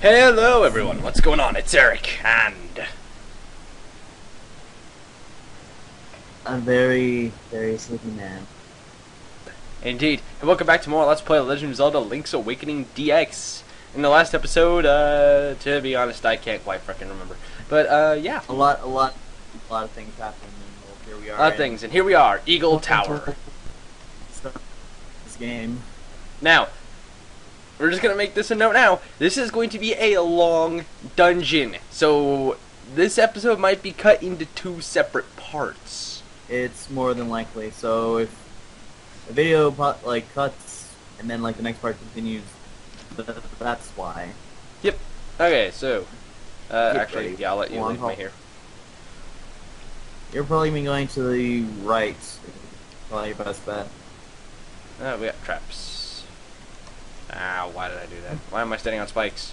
Hello, everyone. What's going on? It's Eric, and A very, very sleepy man. indeed, and welcome back to more Let's Play Legend of Zelda: Link's Awakening DX. In the last episode, uh, to be honest, I can't quite fucking remember, but uh, yeah, A lot, a lot, a lot of things happened, and well, here we are. a lot of things, and here we are, Eagle Tower. This game. Now, we're just gonna make this a note now. This is going to be a long dungeon, so this episode might be cut into two separate parts. It's more than likely. So if the video like cuts and then like the next part continues, that's why. Yep. Okay, so uh, actually, ready. yeah, I'll let you Long leave me haul. here. You're probably been going to the right. Probably your best bet. Oh, we got traps. Ah, why did I do that? Why am I standing on spikes?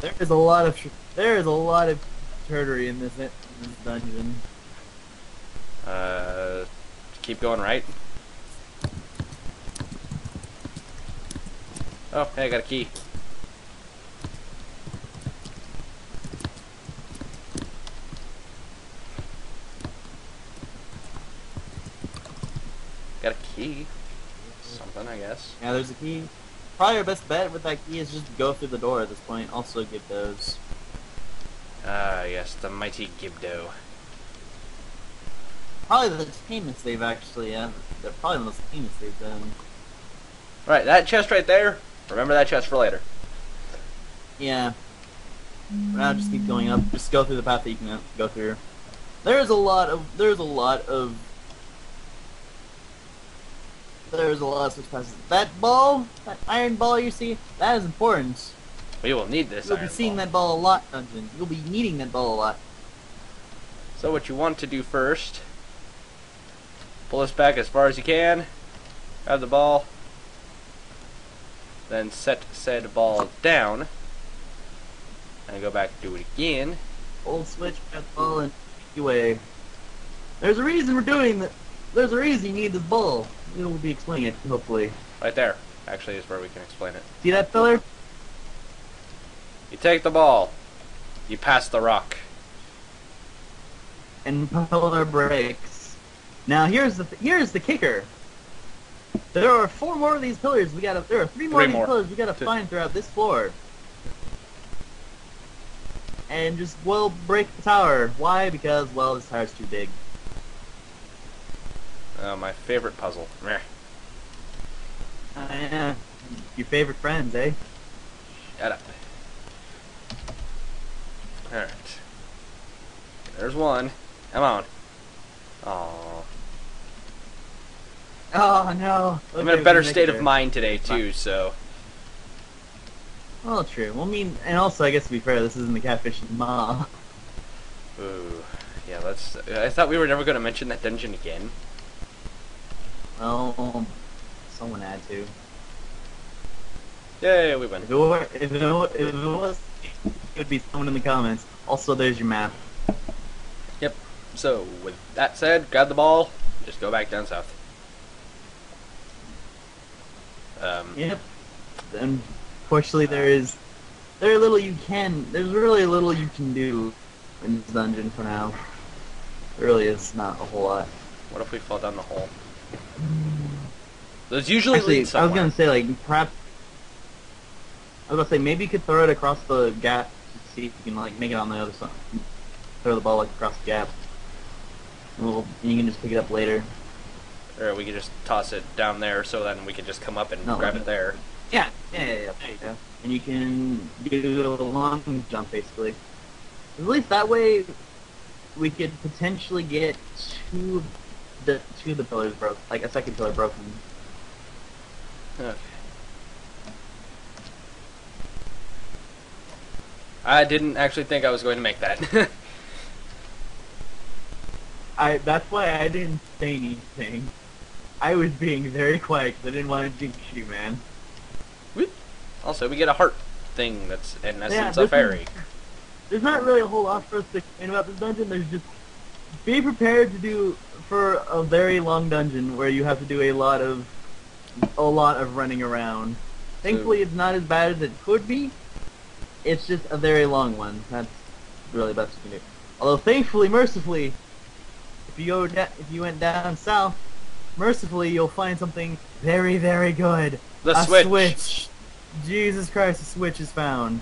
There is a lot of there is a lot of turtery in this in this dungeon. Uh, keep going right. Oh, hey, I got a key. Got a key. Something, I guess. Yeah, there's a key. Probably our best bet with that key is just go through the door at this point. Also get those. Ah, yes, the mighty Gibdo. Probably the tamest they've actually uh, They're probably the most tamest they've done. Right, that chest right there. Remember that chest for later. Yeah. For now, just keep going up. Just go through the path that you can go through. There's a lot of there's a lot of there's a lot of switch passes. That ball, that iron ball you see, that is important. We will need this You'll be seeing ball. that ball a lot, dungeon. You'll be needing that ball a lot. So what you want to do first, pull this back as far as you can, grab the ball, then set said ball down, and go back do it again. Old switch, grab the ball, and away. There's a reason we're doing that. There's a reason you need this ball. We'll be explaining it, hopefully. Right there, actually, is where we can explain it. See that pillar? You take the ball, you pass the rock. and pillar breaks. Now here's the here's the kicker. There are four more of these pillars. We gotta. There are three more Three of these more. pillars we gotta Two. find throughout this floor. And just well break the tower. Why? Because well this tower's too big. Uh, my favorite puzzle. Meh. Uh, yeah. Your favorite friends, eh? Shut up. Alright. There's one. Come on. Aww. Oh no. I'm in a better state of mind today, too, so. Well, true. Well, I mean, and also I guess to be fair, this isn't the catfish ma. Ooh. Yeah, let's. I thought we were never going to mention that dungeon again. Well, someone had to. Yeah, we win. If it, were, if, it, if it was, it would be someone in the comments. Also, there's your map. Yep. So, with that said, grab the ball, just go back down south. Um, Yep. Unfortunately, there is very little you can. There's really little you can do in this dungeon for now. There really is not a whole lot. what if we fall down the hole? Those usually Actually, I was gonna say like perhaps. I was gonna say maybe you could throw it across the gap to see if you can like make it on the other side. Throw the ball like across the gap. And we'll, and you can just pick it up later. Or we could just toss it down there so then we could just come up and No. grab it there. Yeah, yeah, yeah, yeah. There you go. And you can do a long jump, basically. At least that way, we could potentially get two, the two of the pillars broke, like a second pillar broken. Okay. I didn't actually think I was going to make that. I. That's why I didn't say anything. I was being very quiet because I didn't want to jinx you, man. also, we get a heart thing that's in essence Yeah, a this is- fairy. There's not really a whole lot for us to explain about this dungeon. There's just be prepared to do for a very long dungeon where you have to do a lot of a lot of running around. Thankfully, it's not as bad as it could be. it's just a very long one. That's really the best you can do. Although thankfully, mercifully, if you go da- if you went down south, mercifully you'll find something very very good. The a switch. switch. Jesus Christ, a switch is found.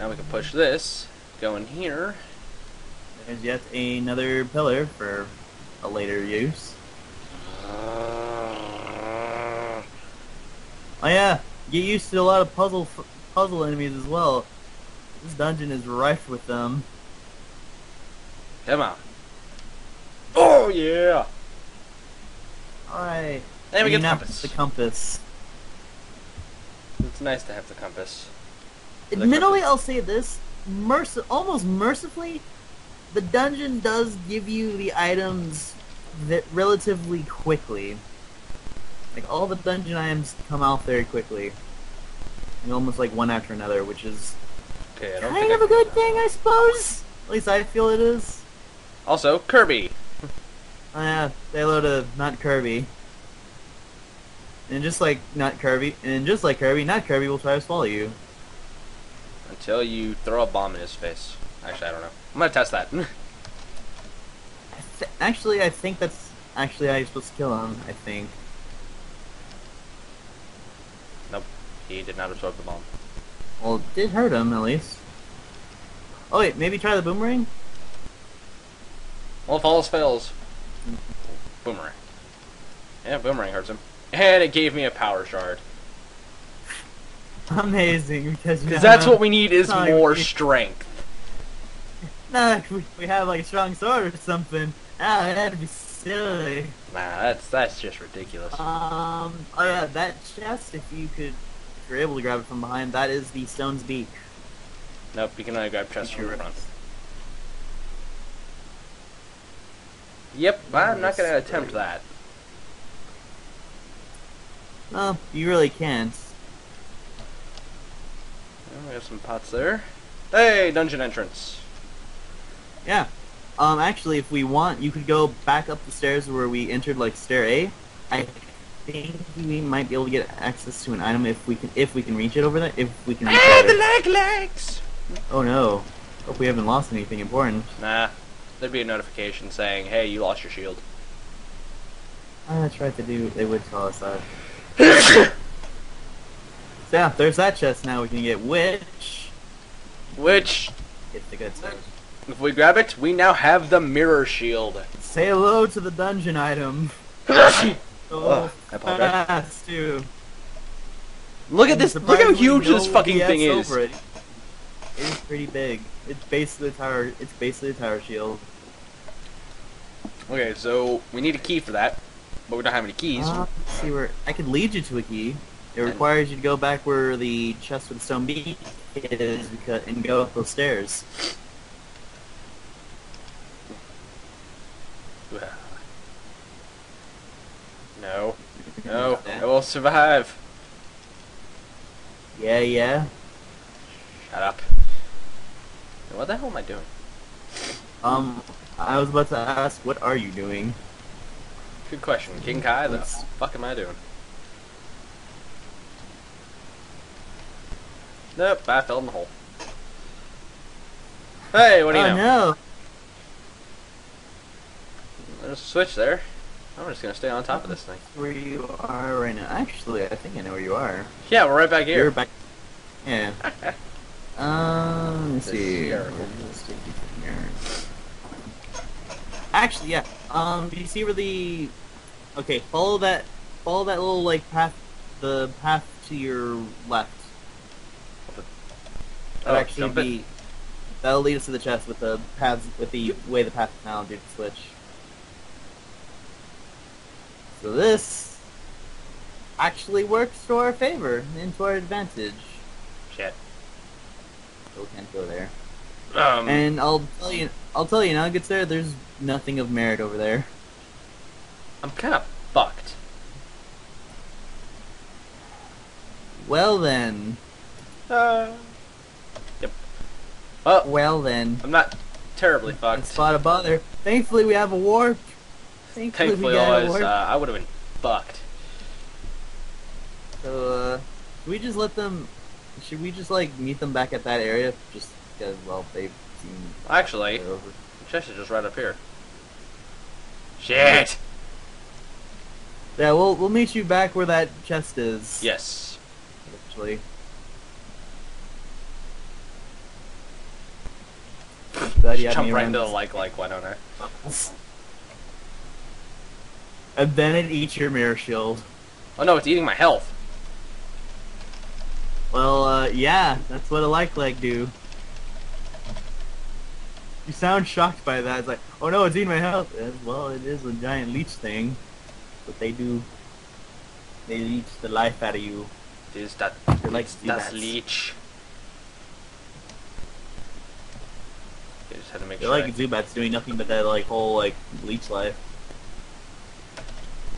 Now we can push this. Go in here. There's yet another pillar for a later use. Uh, Oh yeah, get used to a lot of puzzle puzzle enemies as well. This dungeon is rife with them. Come on. Oh yeah. Alright. And we get the compass. The compass. It's nice to have the compass. Admittedly. I'll say this: merc- almost mercifully, the dungeon does give you the items that relatively quickly. Like all the dungeon items come out very quickly, and almost like one after another, which is Okay, I don't kind think of I- a good thing, I suppose. At least I feel it is. Also, Kirby. Oh yeah, say hello to not Kirby. And just like not Kirby, and just like Kirby, not Kirby will try to swallow you. Until you throw a bomb in his face. Actually, I don't know. I'm gonna test that. I actually, I think that's actually how you're supposed to kill him. I think. nope. He did not absorb the bomb. Well, it did hurt him at least. Oh wait, maybe try the boomerang. Well, if all else fails, mm-hmm. boomerang. Yeah, boomerang hurts him. And it gave me a power shard. Amazing, because that's what we need is more we- strength. Nah, we, we have like a strong sword or something. Ah, that'd be silly. Nah, that's that's just ridiculous. Um, oh yeah, that chest. If you could, if you're able to grab it from behind, that is the stone's beak. Nope, you can only grab chests from the front. Yep, I'm not gonna attempt that. No, you really can't. Well, we have some pots there. Hey, dungeon entrance. Yeah. Um, actually, if we want, you could go back up the stairs where we entered, like stair A. I think we might be able to get access to an item if we can, if we can reach it over there. If we can reach Ah, the leg legs! Oh no! Hope we haven't lost anything important. Nah, there'd be a notification saying, hey, you lost your shield. I tried to do. They would tell us that. Yeah, there's that chest now we can get, which Which, it's the good stuff. if we grab it, we now have the mirror shield. Say hello to the dungeon item. Ugh, So I apologize. too. Look at And this, look how huge this fucking BS thing is. It. it is pretty big. It's basically the tower. It's basically a tower shield. Okay, so we need a key for that, but we don't have any keys. Uh, see where I could lead you to a key. It requires you to go back where the chest with stone beak is, because, and go up those stairs. No, no, I will survive. Yeah, yeah. Shut up. What the hell am I doing? Um, I was about to ask, what are you doing? Good question. King Kai, What the fuck am I doing? Nope, I fell in the hole. Hey, what do you oh know? no! There's a switch there. I'm just gonna stay on top of this thing. Where you are right now? Actually, I think I know where you are. Yeah, we're right back here. You're back. Yeah. Um, let me This see. here. Let's take you from here. Actually, yeah. Um, do you see where the? Okay, follow that. Follow that little like path. The path to your left. That'll Oh, actually jump it. be. That'll lead us to the chest with the paths with the way the path now did the switch. So this actually works to our favor and to our advantage. Shit. So we can't go there. Um, And I'll tell you, I'll tell you now. It gets there. There's nothing of merit over there. I'm kind of fucked. Well then, Uh. Well, well then, I'm not terribly it's fucked. spot a bother. Thankfully, we have a warp. Thankfully, Thankfully, we got I a warp. uh, I would have been fucked. So Should we just let them? Should we just like meet them back at that area? Just because, well, they've seen. Actually, it over. the chest is just right up here. Shit! Yeah, we'll we'll meet you back where that chest is. Yes. Actually. Glad you had Jump me right into the like like, why don't I? And then it eats your mirror shield. Oh no, it's eating my health. Well, uh, yeah, that's what a like like do. You sound shocked by that. It's like, oh no, it's eating my health. Eh, Well, it is a giant leech thing. But they do. They leech the life out of you. Is that like that's leech? Just had to make They're sure. like Zubats doing nothing but that like whole like leech life.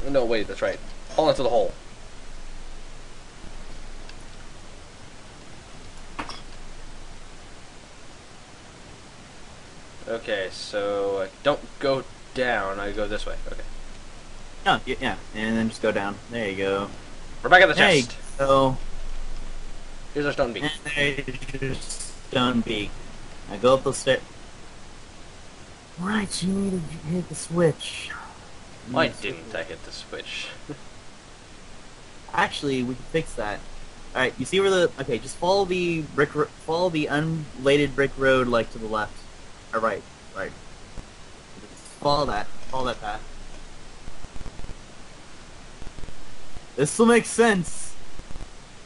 No, wait, that's right. Fall into the hole. Okay, so uh, don't go down. I go this way. Okay, No, yeah, yeah, and then just go down. There you go. we're back at the There chest. So Here's our stone beak. And there's your stone beak. I go up those stairs. Right, you need to hit the switch. Why didn't I hit the switch? Actually, we can fix that. All right, you see where the okay? Just follow the brick, follow the unbladed brick road, like to the left, or right, right. Just follow that, follow that path. This will make sense.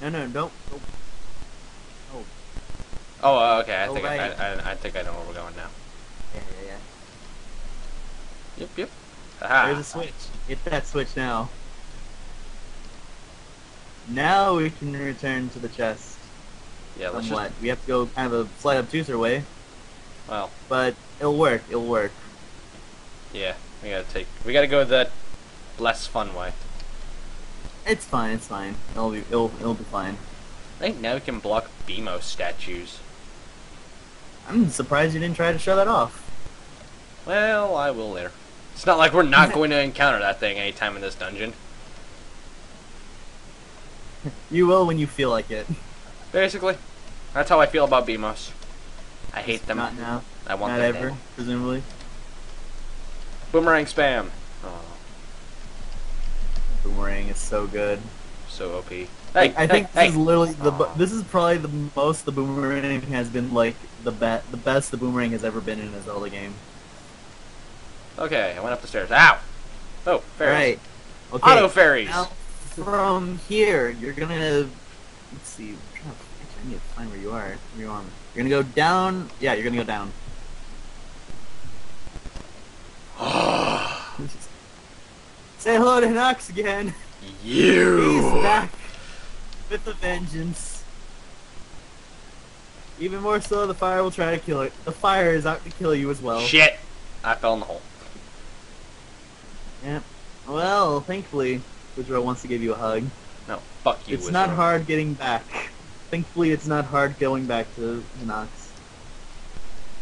No, no, don't. don't. Oh, Oh, uh, okay. I Go think I. I, I think I know where we're going now. Yep, yep. Aha. There's a switch. Hit that switch now. Now we can return to the chest. Yeah, let's Somewhat. just. We have to go kind of a slight obtuser way, Well, but it'll work. It'll work. yeah. We gotta take. We gotta go the less fun way. It's fine. It's fine. It'll be. It'll. It'll be fine. I think now we can block Beamos statues. I'm surprised you didn't try to show that off. Well, I will later. It's not like we're not going to encounter that thing anytime in this dungeon. You will when you feel like it. Basically, that's how I feel about Beamos. I hate them. Not now. I want Not them ever. dead. Presumably. Boomerang spam. Oh, Boomerang is so good. so OP. Hey, I, I think hey, this is literally the. Aw. This is probably the most the boomerang has been like the be- the best the boomerang has ever been in a Zelda game. Okay, I went up the stairs. Ow! Oh, fairies. Right. Okay. Auto fairies. Now, from here, you're gonna let's see. I'm trying to, actually, I need to find where you are. Where you are. You're gonna go down. Yeah, you're gonna go down. Say hello to Hinox again. you. He's back with a vengeance. Even more so, the fire will try to kill it. The fire is out to kill you as well. Shit! I fell in the hole. Yeah. Well, thankfully, Woodrow wants to give you a hug. No, fuck you. it's Wizard. not hard getting back. Thankfully, it's not hard going back to Hinox.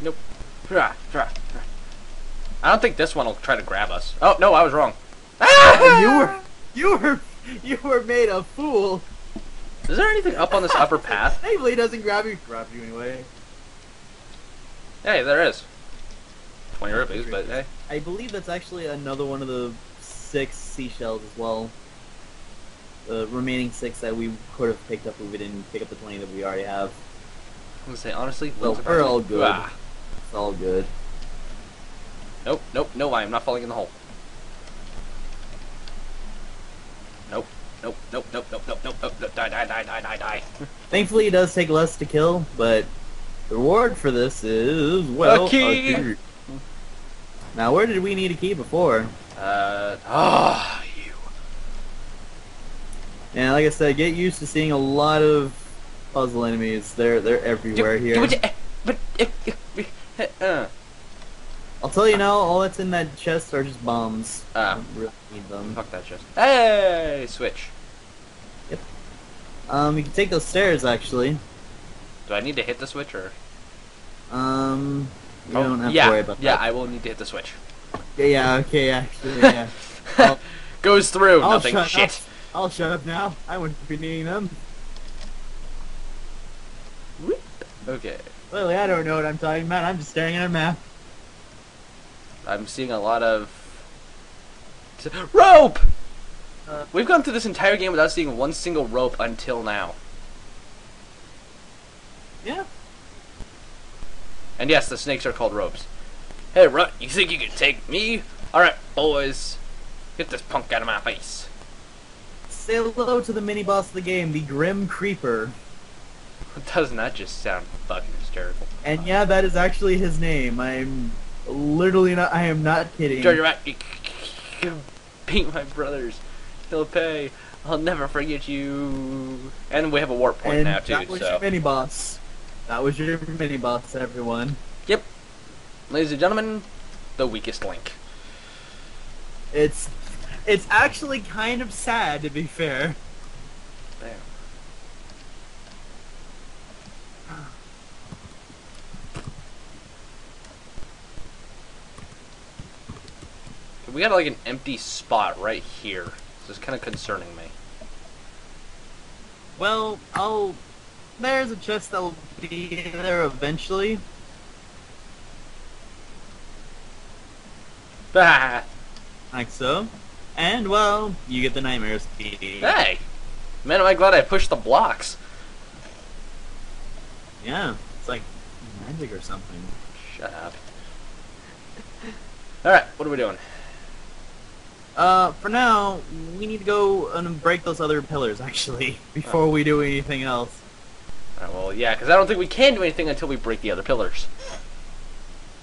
Nope. I don't think this one will try to grab us. Oh no, I was wrong. Ah! you were, you were, you were made a fool. Is there anything up on this upper path? Thankfully, he doesn't grab you. Grab you anyway. Hey, there is. Twenty rupees, but hey. I believe that's actually another one of the six seashells as well. The remaining six that we could have picked up if we didn't pick up the twenty that we already have. I'm gonna say honestly, Well, we're all good. Ah. It's all good. Nope, nope, no, I am not falling in the hole. Nope, nope, nope, nope, nope, nope, nope, nope, nope, die, die, die, die, die, die. Thankfully, it does take less to kill, but the reward for this is well A key! key. Now, where did we need a key before? Uh, ah, you. And like I said, get used to seeing a lot of puzzle enemies. They're they're everywhere Do- here. do eh, But, eh, uh. I'll tell you now, all that's in that chest are just bombs. Ah. I really need them. Fuck that chest. Hey, switch. Yep. Um, you can take those stairs actually. Do I need to hit the switch or? Um, you Oh, don't have yeah, to worry about yeah, that. I will need to hit the switch. Yeah, yeah, okay, actually, yeah. I'll- Goes through, I'll nothing. shut Shit. up. I'll shut up now. I wouldn't be needing them. Okay. Lily, I don't know what I'm talking about. I'm just staring at a map. I'm seeing a lot of rope. Uh, We've gone through this entire game without seeing one single rope until now. Yeah. And yes, the snakes are called ropes. Hey, Rut, you think you can take me? Alright, boys. Get this punk out of my face. Say hello to the mini boss of the game, the Grim Creeper. Doesn't that just sound fucking hysterical? And yeah, that is actually his name. I'm literally not. I am not kidding. George Rat, you you beat my brothers. He'll pay. I'll never forget you. And we have a warp point and now, too, that was so. your mini boss. That was your mini boss, everyone. Yep. Ladies and gentlemen, the weakest link. It's it's actually kind of sad to be fair. Damn. We got like an empty spot right here. This is kind of concerning me. Well, I'll. There's a chest that will be there eventually. Ah, Like so. And, well, you get the nightmare speed. hey! Man, am I glad I pushed the blocks. Yeah, it's like magic or something. Shut up. Alright, what are we doing? Uh, for now, we need to go and break those other pillars, actually, before we do anything else. Alright, well, yeah, because I don't think we can do anything until we break the other pillars.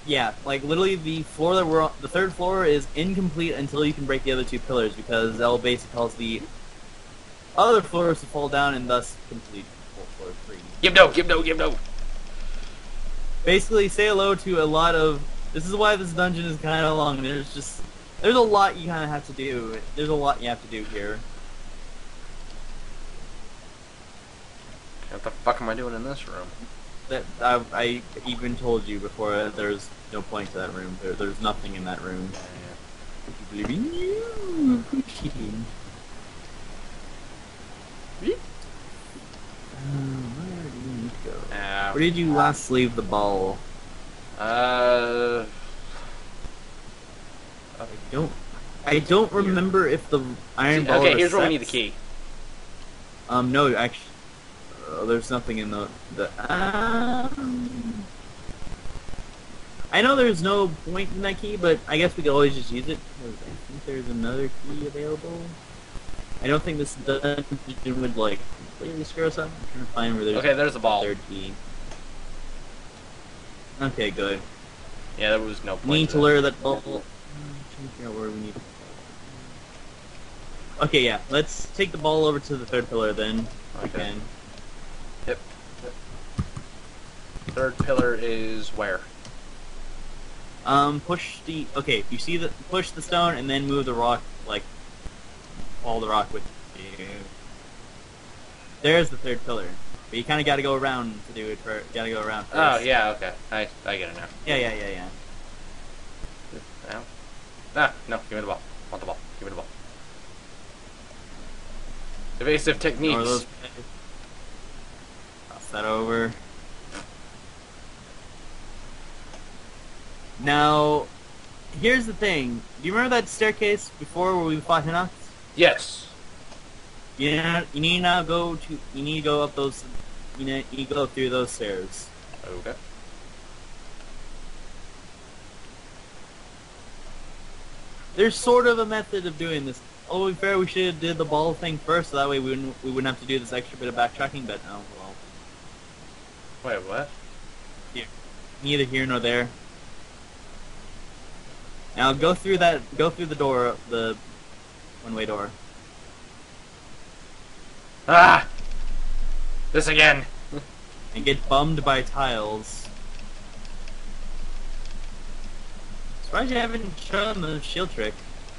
Yeah, like literally the floor that we're on, the third floor is incomplete until you can break the other two pillars because that'll basically cause the other floors to fall down and thus complete floor three. Give no, give no, give no. Basically, say hello to a lot of. This is why this dungeon is kind of long. There's just there's a lot you kind of have to do. There's a lot you have to do here. What the fuck am I doing in this room? That I, I even told you before. uh, There's no point to that room. There, there's nothing in that room. You believe in you? Cheating. Um, where do you need to go? Uh, Where did you last leave the ball? uh, I don't. I don't remember if the iron ball. okay, here's where we need the key. Um, no, actually, uh, there's nothing in the the. Um, I know there's no point in that key, but I guess we could always just use it because I think there's another key available. I don't think this dungeon would like completely screw us up. I'm trying to find where there's Okay, there's the ball. third key. Okay, good. Yeah, there was no point. We need to lure that ball. I'm trying to figure out where we need. Okay, yeah. Let's take the ball over to the third pillar then. Okay. Again. Yep. Third pillar is where? Um, push the. Okay, if you see the push the stone and then move the rock like all the rock with you. There's the third pillar, but you kind of got to go around to do it. For got to go around. First. Oh, yeah, okay. I, I get it now. Yeah, yeah, yeah, yeah. Now? Ah, no, give me the ball. want the ball. Give me the ball. Evasive techniques. Those. Toss that over. Now, here's the thing. Do you remember that staircase before where we fought Hinox? Yes. You know, you need to now go to. You need to go up those. You need, you go through those stairs. Okay. There's sort of a method of doing this. Oh, to be fair, we should have did the ball thing first, so that way we wouldn't we wouldn't have to do this extra bit of backtracking. But oh well, Wait, what? neither here nor there. Now go through that. Go through the door, the one-way door. Ah! This again. and get bummed by tiles. Surprised you haven't shown the shield trick.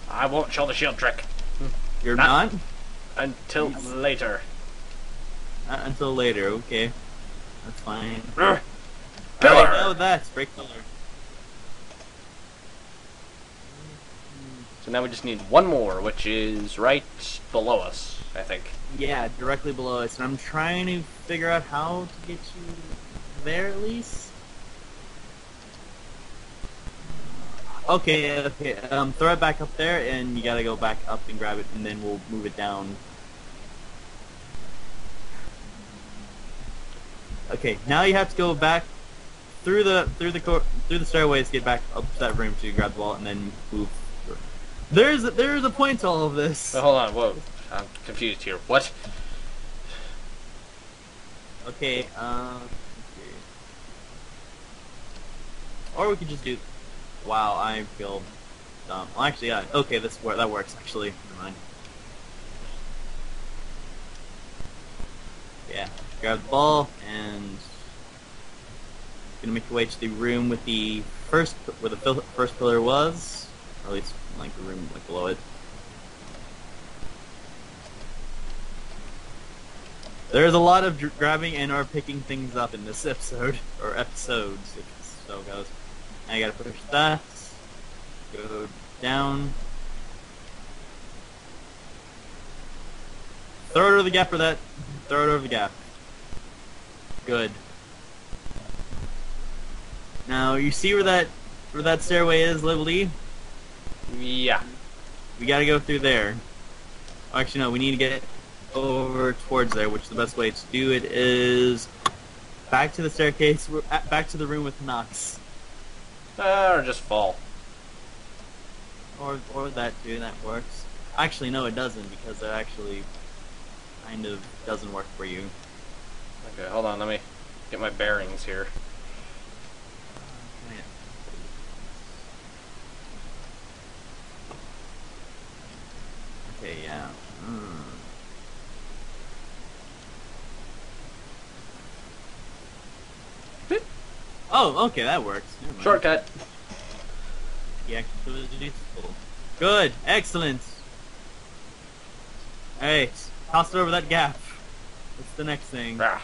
I won't show the shield trick You're Not- not? until later. Not until later, okay. That's fine. Pillar! now that's break pillar. So now we just need one more, which is right below us, I think. Yeah, directly below us. And I'm trying to figure out how to get you there at least. Okay, okay. Um, throw it back up there, and you gotta go back up and grab it, and then we'll move it down. Okay, now you have to go back through the through the through the stairways, get back up to that room to grab the wall, and then move. There's there's a point to all of this. Wait, hold on, whoa. I'm confused here. What? Okay, um, or we could just do. Wow, I feel dumb. Well, actually, yeah. Okay, this that works actually. Never mind. Yeah, grab the ball and gonna make your way to the room with the first where the first pillar was, or at least like the room like below it. There's a lot of grabbing and or picking things up in this episode, or episodes, if so goes. I gotta push that, go down, throw it over the gap for that, throw it over the gap. Good. Now you see where that where that stairway is, Liberty? Yeah. We gotta go through there. Actually, no, we need to get over towards there, which the best way to do it is back to the staircase, back to the room with Hinox. Uh, or just fall. Or, or that too, that works. Actually, no, it doesn't, because it actually kind of doesn't work for you. Okay, hold on. Let me get my bearings here. Okay, yeah. Hmm. Oh, okay, that works. Shortcut. Activity. Good, excellent. Alright, toss it over that gap. What's the next thing? Ah.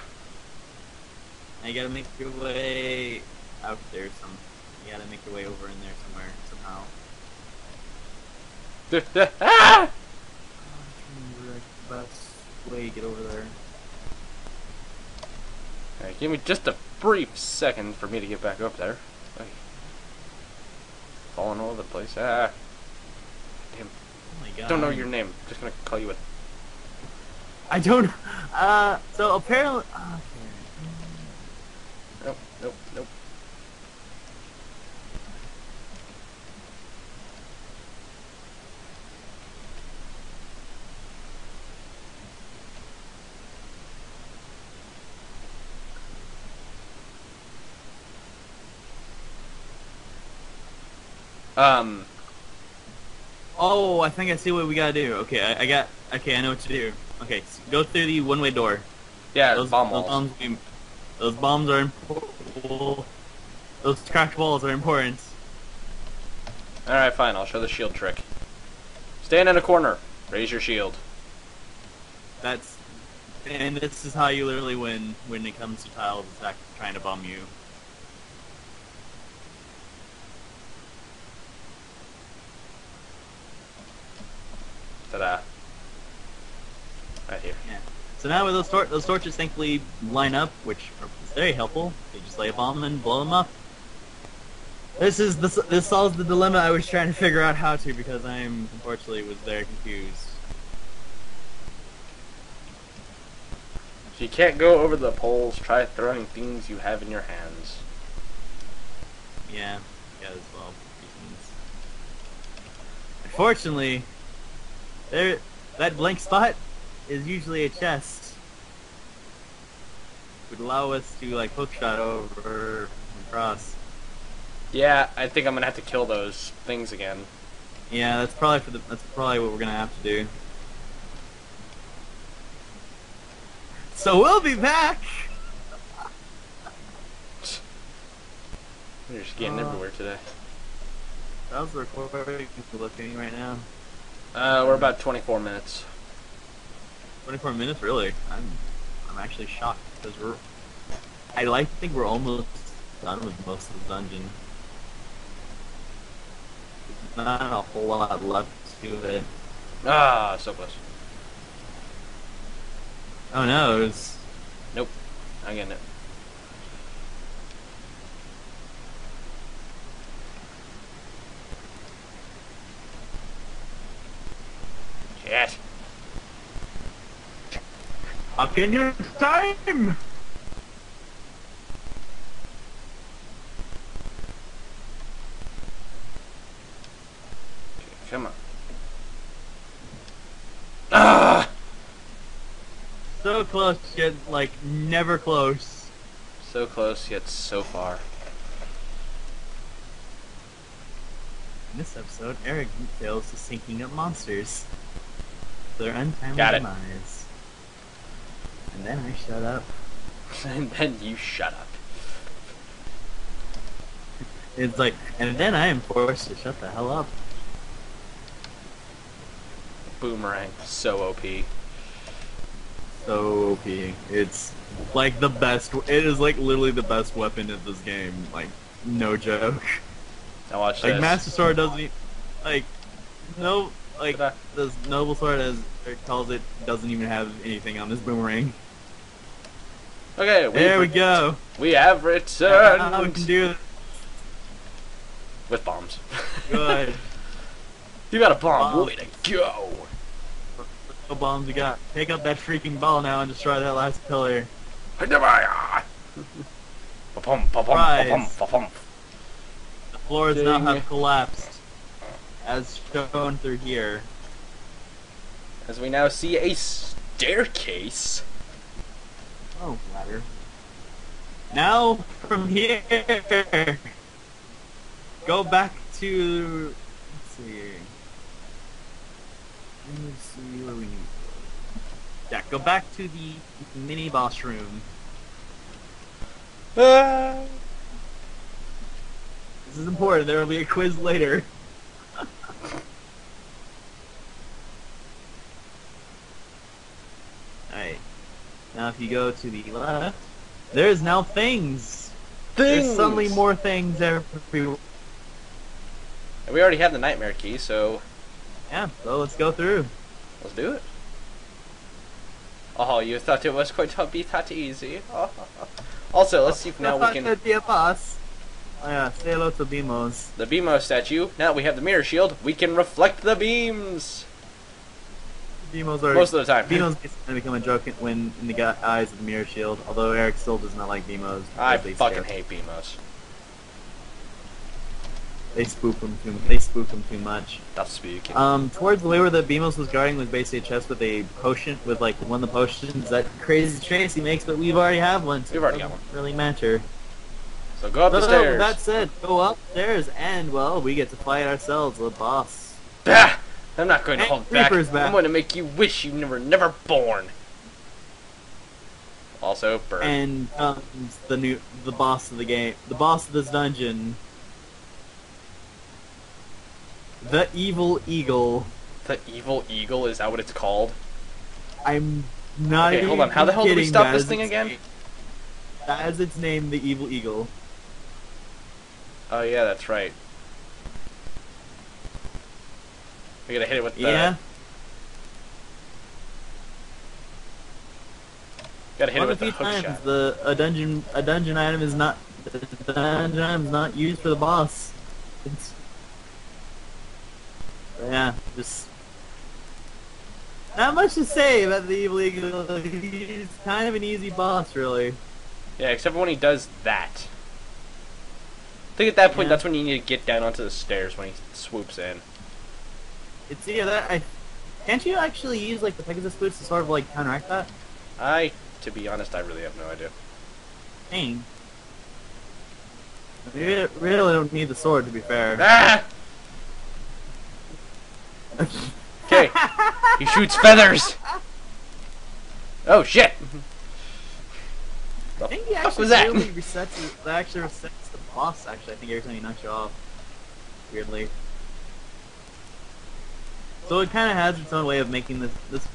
Now you gotta make your way out there some. You gotta make your way over in there somewhere, somehow. ah! I'm trying to remember the best way to get over there. Alright, give me just a brief second for me to get back up there. Ay. Falling all over the place. Ah. Damn. Oh my god. Don't know your name. Just gonna call you a. I don't. Uh, so apparently. Okay. Nope, nope, nope. Um, Oh, I think I see what we gotta do. Okay, I, I got. Okay, I know what to do. Okay, so go through the one-way door. yeah, those, bomb those bombs. Those bombs are important. Those cracked walls are important. Alright, fine. I'll show the shield trick. Stand in a corner. Raise your shield. That's. And this is how you literally win when it comes to tiles attack trying to bomb you. Ta-da. Right here. Yeah. So now with those tor- those torches thankfully line up, which is very helpful. They just lay a bomb and blow them up. This is this this solves the dilemma I was trying to figure out how to because I am unfortunately was very confused. If you can't go over the poles, try throwing things you have in your hands. Yeah, yeah, as well. Unfortunately, there that blank spot is usually a chest. Would allow us to like hook shot over and across. Yeah, I think I'm gonna have to kill those things again. Yeah, that's probably for the that's probably what we're gonna have to do. So we'll be back. You're just getting Uh, everywhere today. How's the recording looking right now? Uh, we're about 24 minutes. 24 minutes, really? I'm, I'm actually shocked because we're. I like to think we're almost done with most of the dungeon. There's not a whole lot left to it. Ah, so close. Oh no, it's Nope, I'm getting it. Can you time? Come on. Ah! So close, yet like never close. So close, yet so far. In this episode, Eric fails to sinking up monsters. Their untimely Got it. demise. And then I shut up. And then you shut up. It's like, and then I am forced to shut the hell up. Boomerang. So OP. So OP. It's like the best. It is like literally the best weapon in this game. Like, no joke. Now watch Like this. Master Sword doesn't e- like no like this Noble Sword as Eric calls it doesn't even have anything on this boomerang. Okay, we, There we go. we have Now we returned can do it. with bombs. Good. you got a bomb. Bombs. Way to go. No bombs we got. Take up that freaking ball now and destroy that last pillar. Ba-pum, ba-pum, ba-pum, Rise. ba-pum. The floors now Ding. have collapsed, as shown through here. As we now see a staircase. Oh, ladder. Now from here, go back to. Let's see. Let's see where we need. to go. Yeah, go back to the mini boss room. Ah. This is important. There will be a quiz later. Alright. Now if you go to the left, there's now things. Things. There's suddenly more things everywhere. And we already have the nightmare key, so Yeah, so let's go through. let's do it. Oh, you thought it was going to be that easy. Oh. Also, let's see if now we can. That'd be a boss. Oh yeah, say hello to Beamos. The Beamo statue. Now we have the mirror shield. We can reflect the beams Beamos are most of the time. Is gonna become a joke when in the eyes of the mirror shield. Although Eric still does not like Beamos. I fucking hate Beamos. They spook him too. They spook him too much. That's spooky. Um, towards the way where the Beamos was guarding was basically a chest with a potion, with like one of the potions that Crazy Tracy makes, but we've already have one. So We've already got doesn't Really matter. so go up the So, stairs. That said, go upstairs and well, we get to fight ourselves the boss. Bah! I'm not going to hold back. Back. I'm going to make you wish you were never born. Also, burn. And comes the new, the boss of the game, the boss of this dungeon, the evil eagle. the evil eagle is that what it's called? I'm not. Okay, hold on. How the hell do we stop this thing again? That is its name, the evil eagle. Oh yeah, that's right. We gotta hit it with the. Yeah. Gotta hit it with the hook times shot. the a dungeon a dungeon item is not the dungeon item is not used for the boss. It's yeah, just not much to say about the evil eagle. He's kind of an easy boss, really. Yeah, except for when he does that. I think at that point, Yeah. that's when you need to get down onto the stairs when he swoops in. It's either that I can't you actually use like the Pegasus boots to sort of like counteract that? I, to be honest, I really have no idea. Dang. We really don't need the sword to be fair. Ah! Okay, he shoots feathers. Oh shit! I think he actually was that? really resets that actually resets the boss actually, I think every time he knocks you off. Weirdly. So it kinda has its own way of making this this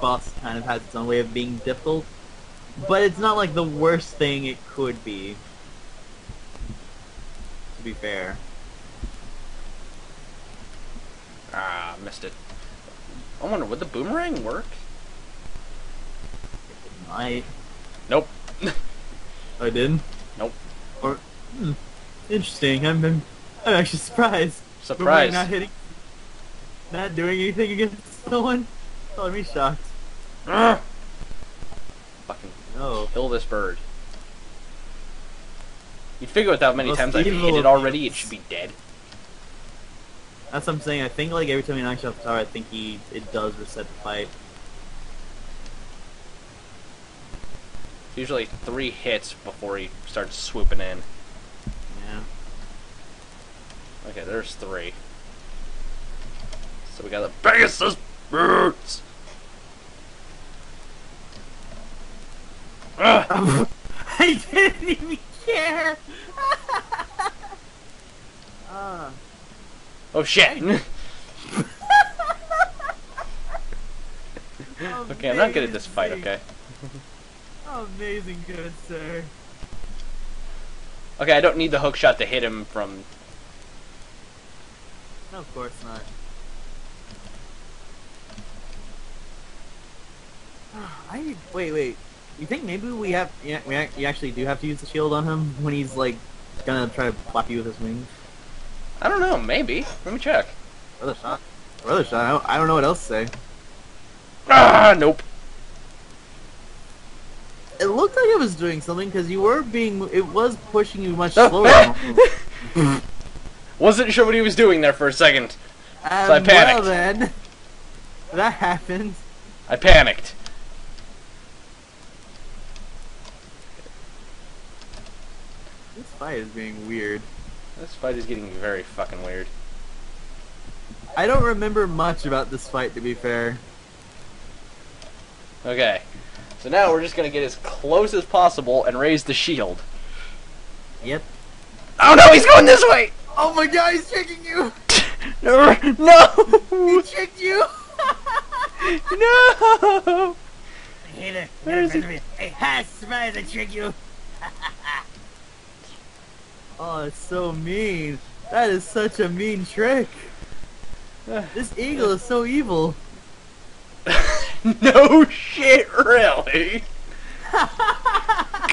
boss kind of has its own way of being difficult. But it's not like the worst thing it could be. To be fair. Ah, missed it. I wonder, would the boomerang work? It might. Nope. I didn't? Nope. Or hmm, interesting. I'm I'm, I'm actually surprised. Boomerang Surprise. not hitting not doing anything against someone? Oh, me shocked. Ugh. Fucking No. kill this bird. You'd figure with that many Most times I've hit it already, it should be dead. That's what I'm saying. I think like every time he knocks you off the tower, I think he it does reset the fight. Usually three hits before he starts swooping in. Yeah. Okay, there's three. So we got the Pegasus birds. I didn't even care. Ah. Oh shit! okay, I'm not good at this fight. Okay. Amazing good, sir. Okay, I don't need the hook shot to hit him from. No, of course not. I wait, wait. You think maybe we have? Yeah, we ac- you actually do have to use the shield on him when he's like gonna try to flap you with his wings. I don't know. Maybe. Let me check. Brother shot. Brother shot. I don't, I don't know what else to say. Ah, nope. It looked like it was doing something because you were being. It was pushing you much slower. Wasn't sure what he was doing there for a second. um, I panicked. Well then, that happened. I panicked. Fight is being weird. This fight is getting very fucking weird. I don't remember much about this fight, to be fair. Okay. So now we're just gonna get as close as possible and raise the shield. Yep. Oh no, he's going this way! Oh my god, he's tricking you! No! No! He tricked you! no! Hey there, Where is he? Hey, ha, surprise, I tricked you! oh, it's so mean. That is such a mean trick. This eagle is so evil. no shit, really?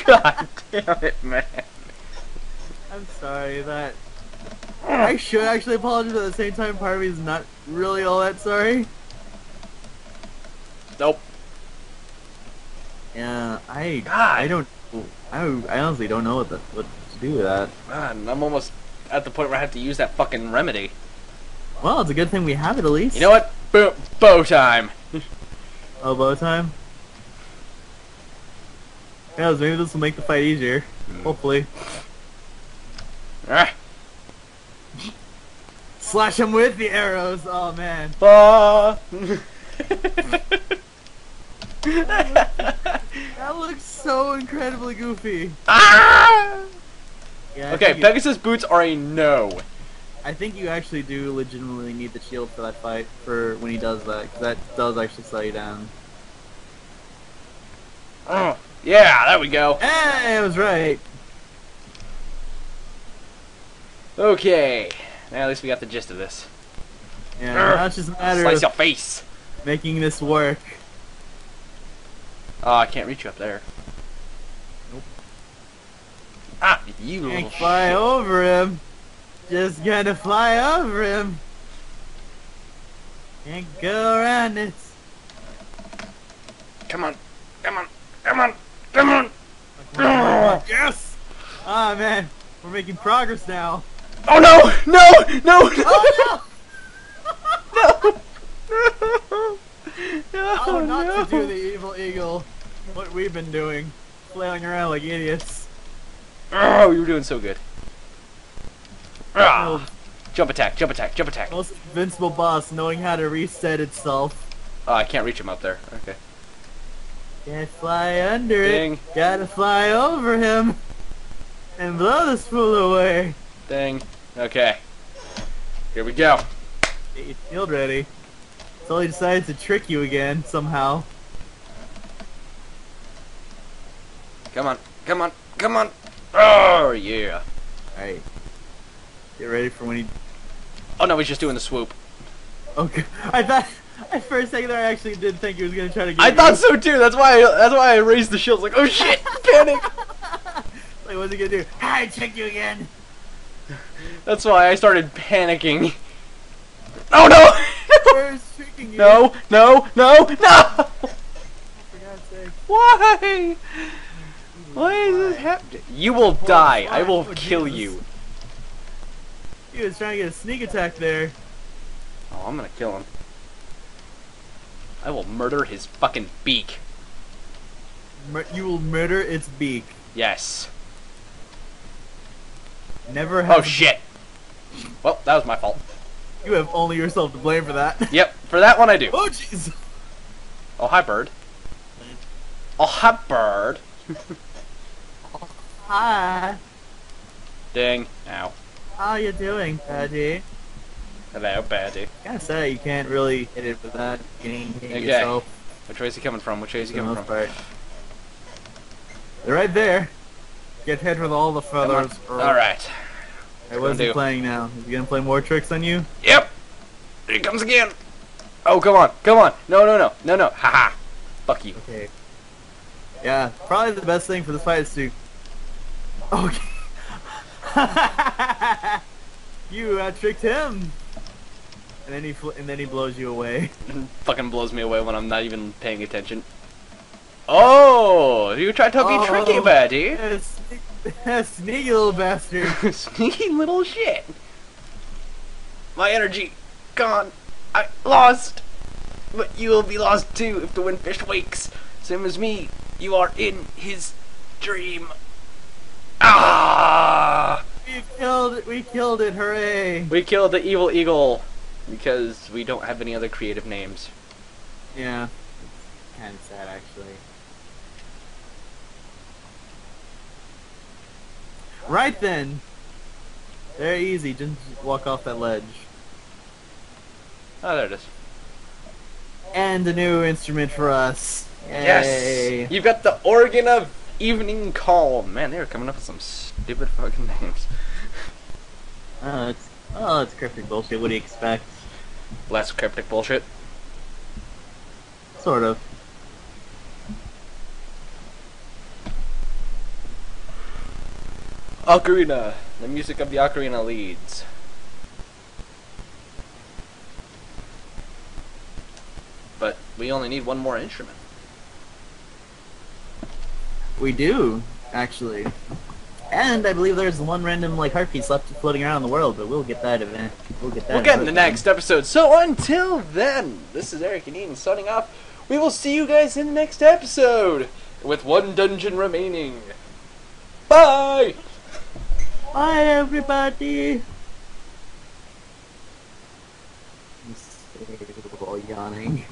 God damn it, man. I'm sorry that. I should actually apologize, but at the same time, part of me is not really all that sorry. Nope. Yeah, I. God. I don't. I, I honestly don't know what the, what do that. Man, I'm almost at the point where I have to use that fucking remedy. Well, it's a good thing we have it at least. You know what? Bow, bow time. Oh, bow time? Yeah, maybe this will make the fight easier. Hopefully. Ah. Slash him with the arrows! Oh man. Ah. That looks so incredibly goofy. ah! Yeah, I Okay, you- Pegasus boots are a no. I think you actually do legitimately need the shield for that fight, for when he does that, because that does actually slow you down. Oh, yeah, there we go. Hey, I was right. Okay, now at least we got the gist of this. Yeah, Urgh. now it's just a matter Slice of your face. making this work. Oh, I can't reach you up there. Ah, you little Can't fly shit. over him. Just gotta fly over him. Can't go around it. Come on, come on, come on, come on. Yes! Ah man, we're making progress now. Oh no, no, no, no, Oh no, no, no! no, Oh, not no. to do the evil eagle. What we've been doing, flailing around like idiots. Oh, you were doing so good. Ah, jump attack, jump attack, jump attack. most invincible boss knowing how to reset itself. Oh, I can't reach him up there. Okay. Can't fly under Ding. it. Gotta fly over him. And blow this fool away. Dang. Okay. Here we go. Get your shield ready. So he decided to trick you again, somehow. Come on, come on, come on. Oh, yeah. Alright. Get ready for when he... Oh no, he's just doing the swoop. Okay. I thought... At first second there, I actually did think he was gonna try to get I you. thought so too. That's why. that's why I raised the shield. Like, oh shit, panic. Like, what's he gonna do? I tricked you again! That's why I started panicking. Oh no! Where's tricking you? No, no, no, no! For God's sake. Why? Why is this happening? You will die. I will Oh, kill Jesus. you. He was trying to get a sneak attack there. Oh, I'm gonna kill him. I will murder his fucking beak. Mur- you will murder its beak. Yes. Never oh, have. Oh shit. Well, that was my fault. You have only yourself to blame for that. Yep, for that one I do. oh jeez. Oh, hi, bird. Oh, hi, bird. Hi. Ding. Ow. How you doing, Patty? Hello, birdie. Gotta say, you can't really hit it without getting hit Okay. yourself. Which way is he coming from? Which way is he coming from? part. They're right there. Get hit with all the feathers. Alright. Hey, what's gonna he playing now? Is he gonna play more tricks on you? Yep. Here he comes again. Oh, come on. Come on. No, no, no. No, no. Haha. Fuck you. Okay. Yeah, probably the best thing for this fight is to. Okay. you uh, tricked him. And then he and then he blows you away. Fucking blows me away when I'm not even paying attention. Oh, you tried to be Oh. tricky. Yeah, sneak- Sneaky little bastard. Sneaky little shit. My energy gone. I lost. But you will be lost too if the windfish wakes. Same as me. You are in his dream. Ah! We killed it. We killed it. Hooray! We killed the evil eagle because we don't have any other creative names. Yeah. it's Kind of sad, actually. Right then. Very easy. Just walk off that ledge. Oh, there it is. And a new instrument for us. Yay. Yes! You've got the organ of evening Calm. Man, they were coming up with some stupid fucking names. Oh, it's oh, it's cryptic bullshit. What do you expect? Less cryptic bullshit. Sort of. Ocarina. The music of the ocarina leads. But we only need one more instrument. We do, actually. And I believe there's one random like heart piece left floating around the world, but we'll get that event. We'll get that. We'll get in the another next episode. So until then, this is Eric and Ian signing off. We will see you guys in the next episode with one dungeon remaining. Bye! Bye, everybody. While yawning.